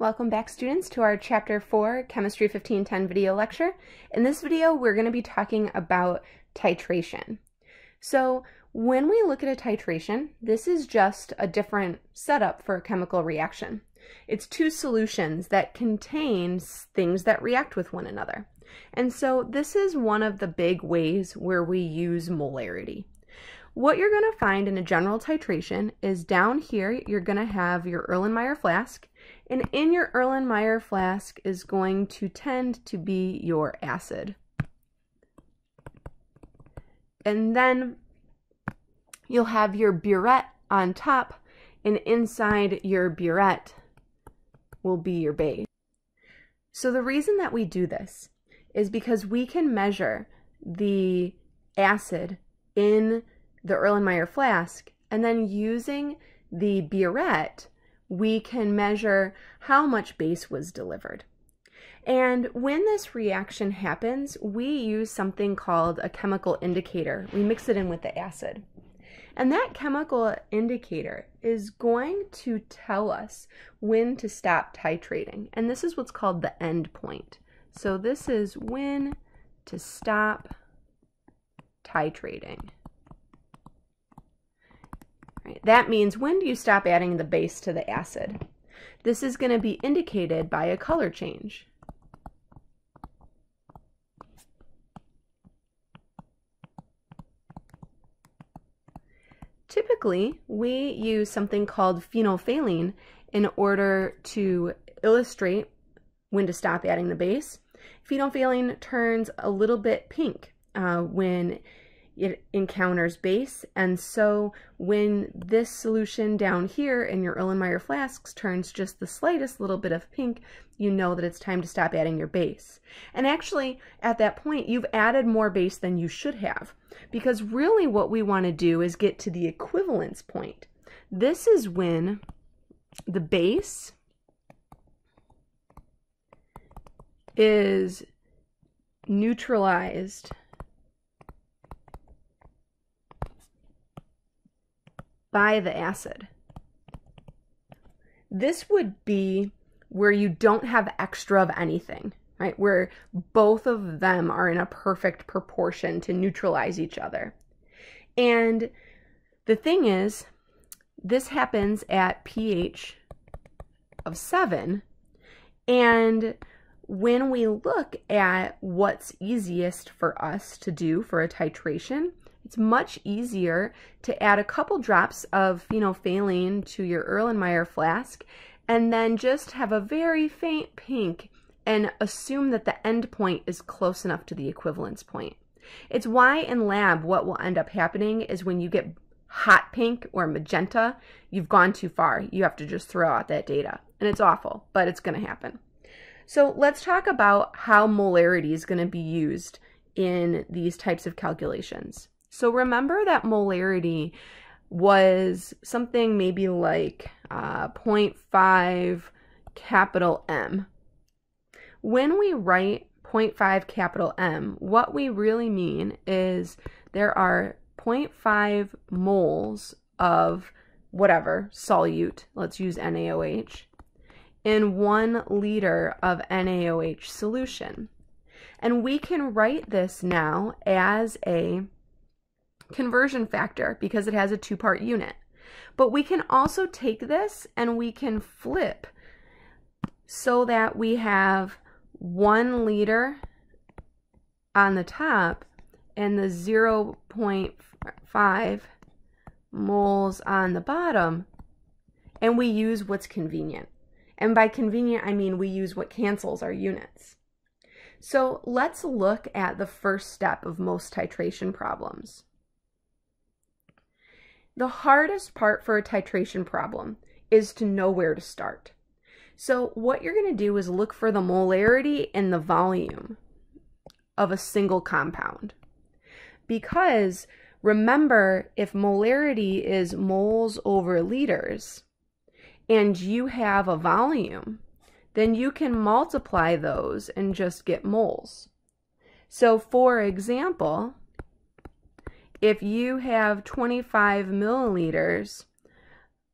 Welcome back students to our chapter 4 chemistry 1510 video lecture. In this video we're going to be talking about titration. So when we look at a titration, this is just a different setup for a chemical reaction. It's two solutions that contain things that react with one another. And so this is one of the big ways where we use molarity. What you're going to find in a general titration is down here you're going to have your Erlenmeyer flask and in your Erlenmeyer flask is going to tend to be your acid. And then you'll have your burette on top and inside your burette will be your base. So the reason that we do this is because we can measure the acid in the Erlenmeyer flask and then using the burette we can measure how much base was delivered. And when this reaction happens, we use something called a chemical indicator. We mix it in with the acid. And that chemical indicator is going to tell us when to stop titrating. And this is what's called the end point. So this is when to stop titrating. That means when do you stop adding the base to the acid? This is going to be indicated by a color change. Typically, we use something called phenolphthalein in order to illustrate when to stop adding the base. Phenolphthalein turns a little bit pink uh, when it encounters base. And so when this solution down here in your Erlenmeyer flasks turns just the slightest little bit of pink, you know that it's time to stop adding your base. And actually, at that point, you've added more base than you should have. Because really what we want to do is get to the equivalence point. This is when the base is neutralized by the acid. This would be where you don't have extra of anything, right? Where both of them are in a perfect proportion to neutralize each other. And the thing is, this happens at pH of 7. And when we look at what's easiest for us to do for a titration, it's much easier to add a couple drops of phenolphthalein to your Erlenmeyer flask and then just have a very faint pink and assume that the end point is close enough to the equivalence point. It's why in lab what will end up happening is when you get hot pink or magenta, you've gone too far. You have to just throw out that data. And it's awful, but it's going to happen. So let's talk about how molarity is going to be used in these types of calculations. So remember that molarity was something maybe like uh, 0.5 capital M. When we write 0.5 capital M, what we really mean is there are 0.5 moles of whatever, solute, let's use NaOH, in one liter of NaOH solution. And we can write this now as a conversion factor because it has a two-part unit. But we can also take this and we can flip so that we have one liter on the top and the 0.5 moles on the bottom and we use what's convenient. And by convenient, I mean we use what cancels our units. So let's look at the first step of most titration problems. The hardest part for a titration problem is to know where to start. So what you're going to do is look for the molarity and the volume of a single compound. Because remember, if molarity is moles over liters, and you have a volume, then you can multiply those and just get moles. So for example, if you have 25 milliliters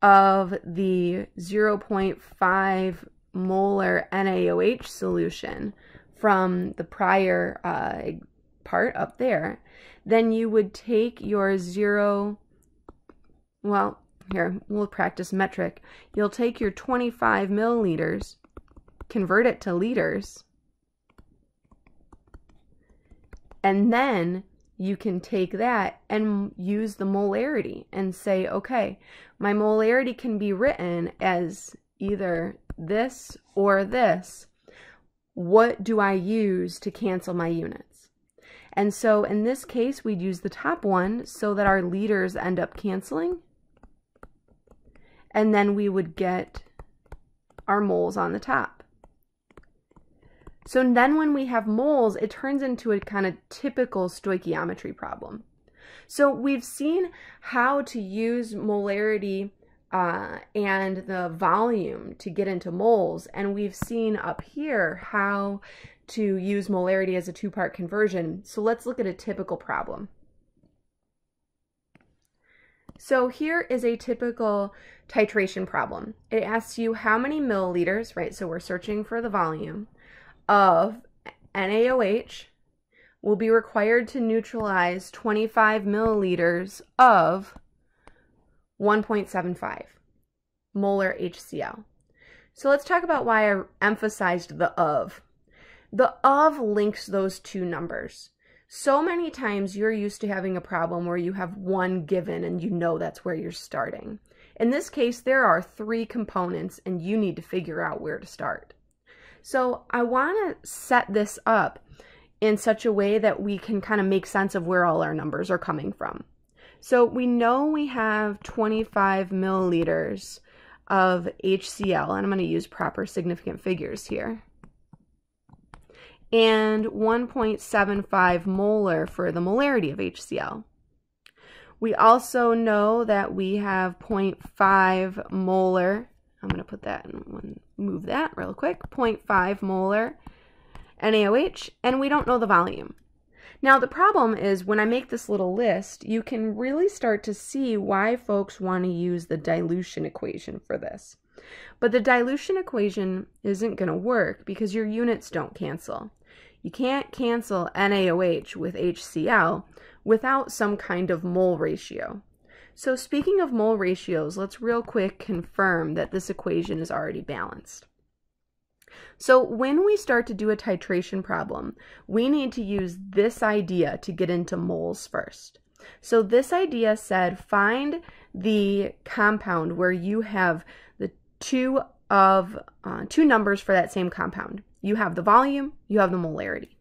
of the 0.5 molar NaOH solution from the prior uh, part up there, then you would take your zero, well, here, we'll practice metric. You'll take your 25 milliliters, convert it to liters, and then you can take that and use the molarity and say, okay, my molarity can be written as either this or this. What do I use to cancel my units? And so in this case, we'd use the top one so that our liters end up canceling. And then we would get our moles on the top. So then when we have moles, it turns into a kind of typical stoichiometry problem. So we've seen how to use molarity uh, and the volume to get into moles, and we've seen up here how to use molarity as a two-part conversion. So let's look at a typical problem. So here is a typical titration problem. It asks you how many milliliters, right? So we're searching for the volume of NaOH will be required to neutralize 25 milliliters of 1.75 molar HCl. So let's talk about why I emphasized the of. The of links those two numbers. So many times you're used to having a problem where you have one given and you know that's where you're starting. In this case, there are three components and you need to figure out where to start. So I want to set this up in such a way that we can kind of make sense of where all our numbers are coming from. So we know we have 25 milliliters of HCl, and I'm going to use proper significant figures here, and 1.75 molar for the molarity of HCl. We also know that we have 0.5 molar I'm going to put that one, move that real quick, 0.5 molar NaOH, and we don't know the volume. Now, the problem is when I make this little list, you can really start to see why folks want to use the dilution equation for this. But the dilution equation isn't going to work because your units don't cancel. You can't cancel NaOH with HCl without some kind of mole ratio. So speaking of mole ratios, let's real quick confirm that this equation is already balanced. So when we start to do a titration problem, we need to use this idea to get into moles first. So this idea said find the compound where you have the two of uh, two numbers for that same compound. You have the volume, you have the molarity.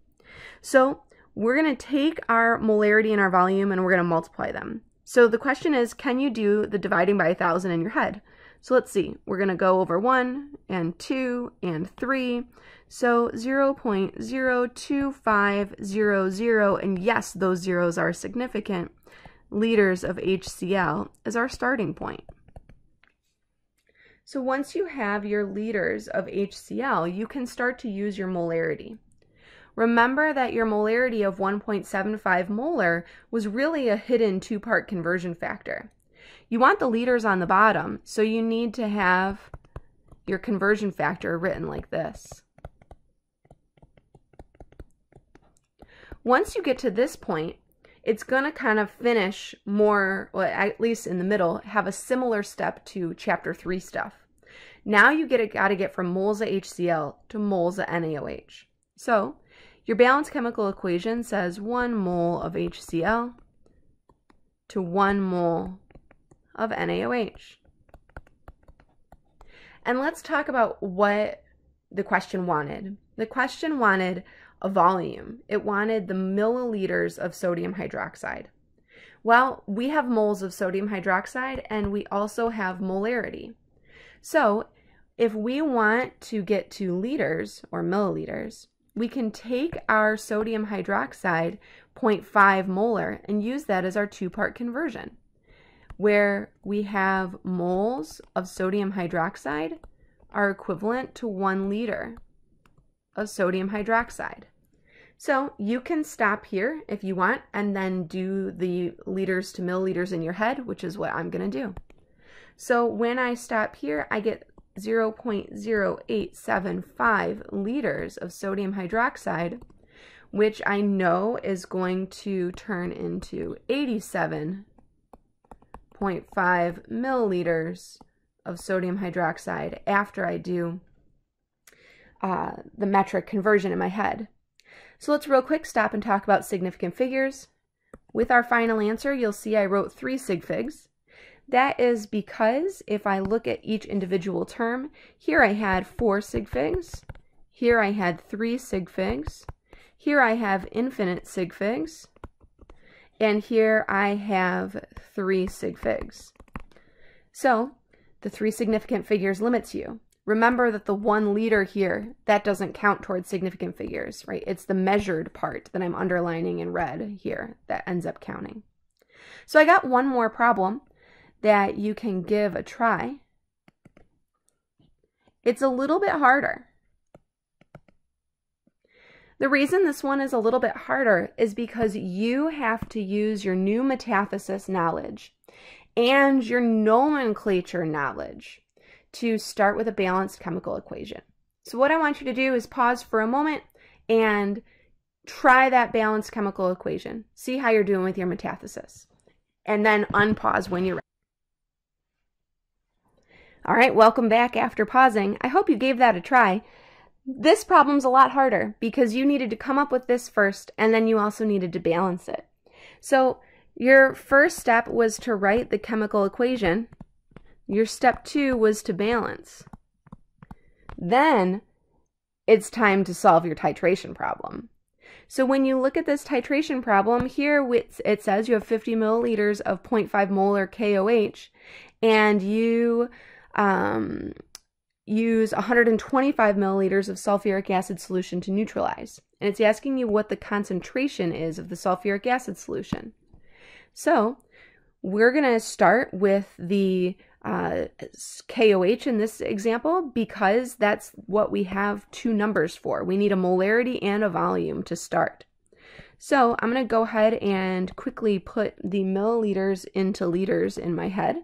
So we're going to take our molarity and our volume and we're going to multiply them. So the question is, can you do the dividing by a 1,000 in your head? So let's see. We're going to go over 1 and 2 and 3. So 0 0.02500, and yes, those zeros are significant, liters of HCl is our starting point. So once you have your liters of HCl, you can start to use your molarity. Remember that your molarity of 1.75 molar was really a hidden two-part conversion factor. You want the liters on the bottom, so you need to have your conversion factor written like this. Once you get to this point, it's going to kind of finish more, well, at least in the middle, have a similar step to chapter 3 stuff. Now you get got to get from moles of HCl to moles of NaOH. So your balanced chemical equation says 1 mole of HCl to 1 mole of NaOH. And let's talk about what the question wanted. Mm-hmm. The question wanted a volume. It wanted the milliliters of sodium hydroxide. Well, we have moles of sodium hydroxide and we also have molarity. So if we want to get to liters or milliliters, we can take our sodium hydroxide 0.5 molar and use that as our two-part conversion where we have moles of sodium hydroxide are equivalent to one liter of sodium hydroxide. So you can stop here if you want and then do the liters to milliliters in your head, which is what I'm going to do. So when I stop here, I get 0.0875 liters of sodium hydroxide, which I know is going to turn into 87.5 milliliters of sodium hydroxide after I do uh, the metric conversion in my head. So let's real quick stop and talk about significant figures. With our final answer, you'll see I wrote three sig figs. That is because if I look at each individual term, here I had four sig figs, here I had three sig figs, here I have infinite sig figs, and here I have three sig figs. So the three significant figures limits you. Remember that the one liter here, that doesn't count towards significant figures, right? It's the measured part that I'm underlining in red here that ends up counting. So I got one more problem that you can give a try. It's a little bit harder. The reason this one is a little bit harder is because you have to use your new metathesis knowledge and your nomenclature knowledge to start with a balanced chemical equation. So what I want you to do is pause for a moment and try that balanced chemical equation. See how you're doing with your metathesis. And then unpause when you're ready. All right, welcome back after pausing. I hope you gave that a try. This problem's a lot harder because you needed to come up with this first and then you also needed to balance it. So your first step was to write the chemical equation your step two was to balance. Then it's time to solve your titration problem. So when you look at this titration problem, here it says you have 50 milliliters of 0.5 molar KOH and you um, use 125 milliliters of sulfuric acid solution to neutralize. And it's asking you what the concentration is of the sulfuric acid solution. So we're going to start with the uh, KOH in this example because that's what we have two numbers for. We need a molarity and a volume to start. So I'm going to go ahead and quickly put the milliliters into liters in my head.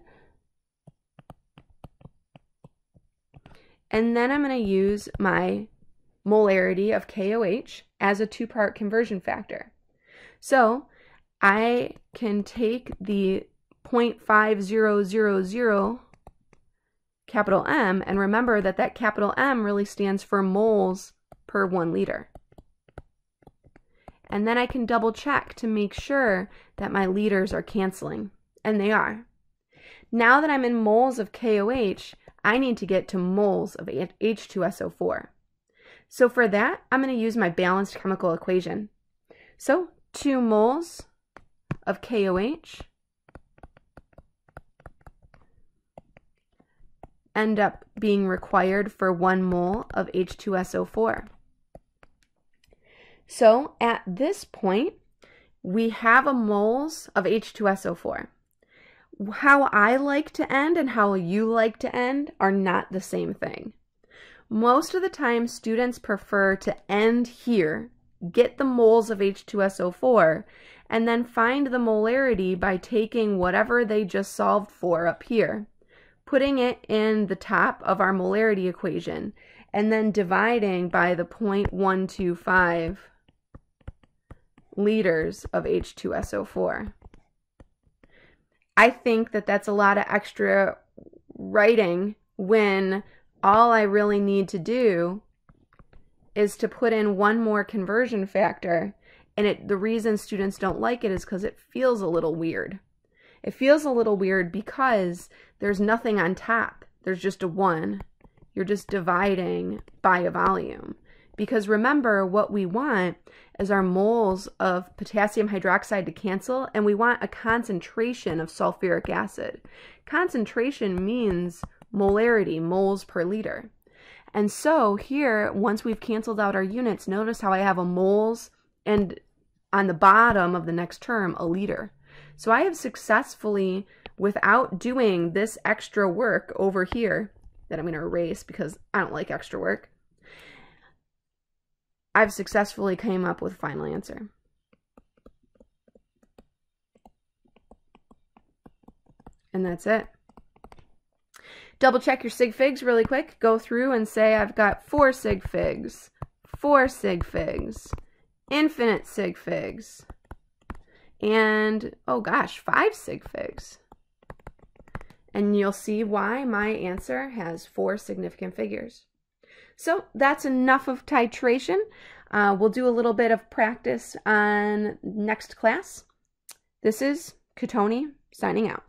And then I'm going to use my molarity of KOH as a two-part conversion factor. So I can take the 0.5000 capital M, and remember that that capital M really stands for moles per one liter. And then I can double check to make sure that my liters are canceling, and they are. Now that I'm in moles of KOH, I need to get to moles of H2SO4. So for that, I'm going to use my balanced chemical equation. So 2 moles of KOH end up being required for one mole of H2SO4. So at this point, we have a moles of H2SO4. How I like to end and how you like to end are not the same thing. Most of the time, students prefer to end here, get the moles of H2SO4, and then find the molarity by taking whatever they just solved for up here putting it in the top of our molarity equation, and then dividing by the 0.125 liters of H2SO4. I think that that's a lot of extra writing when all I really need to do is to put in one more conversion factor. And it, the reason students don't like it is because it feels a little weird. It feels a little weird because there's nothing on top. There's just a 1. You're just dividing by a volume. Because remember, what we want is our moles of potassium hydroxide to cancel, and we want a concentration of sulfuric acid. Concentration means molarity, moles per liter. And so here, once we've canceled out our units, notice how I have a moles and on the bottom of the next term, a liter. So I have successfully, without doing this extra work over here, that I'm going to erase because I don't like extra work, I've successfully came up with a final answer. And that's it. Double check your sig figs really quick. Go through and say, I've got four sig figs, four sig figs, infinite sig figs, and oh gosh, five sig figs. And you'll see why my answer has four significant figures. So that's enough of titration. Uh, we'll do a little bit of practice on next class. This is Cottone signing out.